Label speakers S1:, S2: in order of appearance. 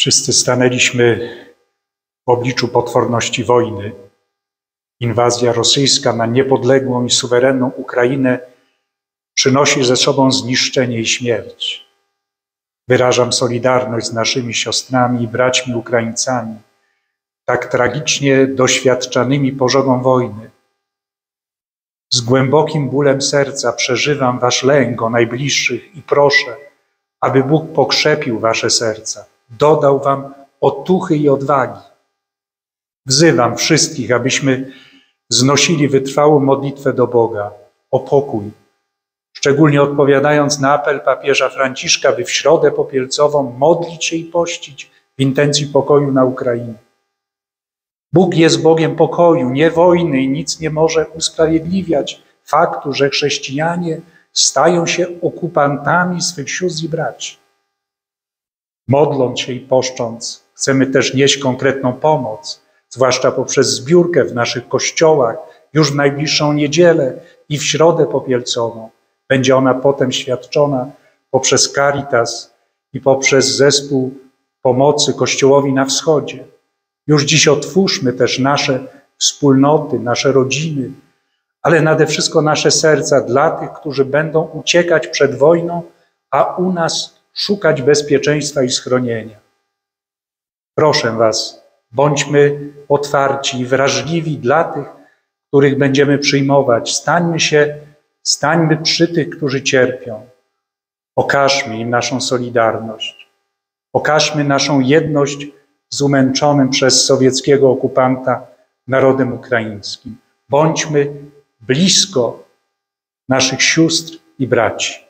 S1: Wszyscy stanęliśmy w obliczu potworności wojny. Inwazja rosyjska na niepodległą i suwerenną Ukrainę przynosi ze sobą zniszczenie i śmierć. Wyrażam solidarność z naszymi siostrami i braćmi Ukraińcami, tak tragicznie doświadczanymi pożogą wojny. Z głębokim bólem serca przeżywam wasz lęk o najbliższych i proszę, aby Bóg pokrzepił wasze serca, dodał wam otuchy i odwagi. Wzywam wszystkich, abyśmy znosili wytrwałą modlitwę do Boga o pokój, szczególnie odpowiadając na apel papieża Franciszka, by w środę popielcową modlić się i pościć w intencji pokoju na Ukrainie. Bóg jest Bogiem pokoju, nie wojny i nic nie może usprawiedliwiać faktu, że chrześcijanie stają się okupantami swych sióstr i braci. Modląc się i poszcząc, chcemy też nieść konkretną pomoc, zwłaszcza poprzez zbiórkę w naszych kościołach już w najbliższą niedzielę i w środę popielcową. Będzie ona potem świadczona poprzez Caritas i poprzez zespół pomocy Kościołowi na wschodzie. Już dziś otwórzmy też nasze wspólnoty, nasze rodziny, ale nade wszystko nasze serca dla tych, którzy będą uciekać przed wojną, a u nas szukać bezpieczeństwa i schronienia. Proszę Was, bądźmy otwarci i wrażliwi dla tych, których będziemy przyjmować. Stańmy się, stańmy przy tych, którzy cierpią. Okażmy im naszą solidarność. Okażmy naszą jedność z umęczonym przez sowieckiego okupanta narodem ukraińskim. Bądźmy blisko naszych sióstr i braci.